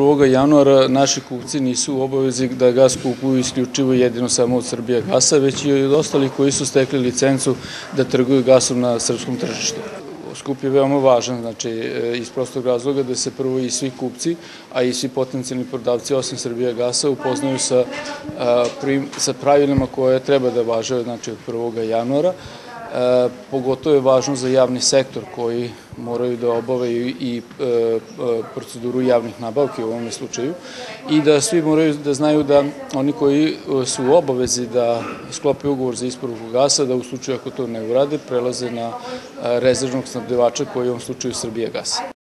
1. januara naši kupci nisu u obavezi da gas kupuju isključivo jedino samo od Srbija gasa, već i od ostalih koji su stekli licencu da trguju gasom na srpskom tržištu. Skup je veoma važan, znači e, iz prostog razloga da se prvo i svi kupci, a i svi potencijalni prodavci osim Srbija gasa upoznaju sa, sa pravilima koje treba da važe znači, od 1. januara E, pogotovo je važno za javni sektor koji moraju da obavaju i e, e, proceduru javnih nabavke u ovom slučaju i da svi moraju da znaju da oni koji su u obavezi da sklope ugovor za isporuku gasa, da u slučaju ako to ne urade, prelaze na rezervnog snabdevača koji je u ovom slučaju Srbija gasa.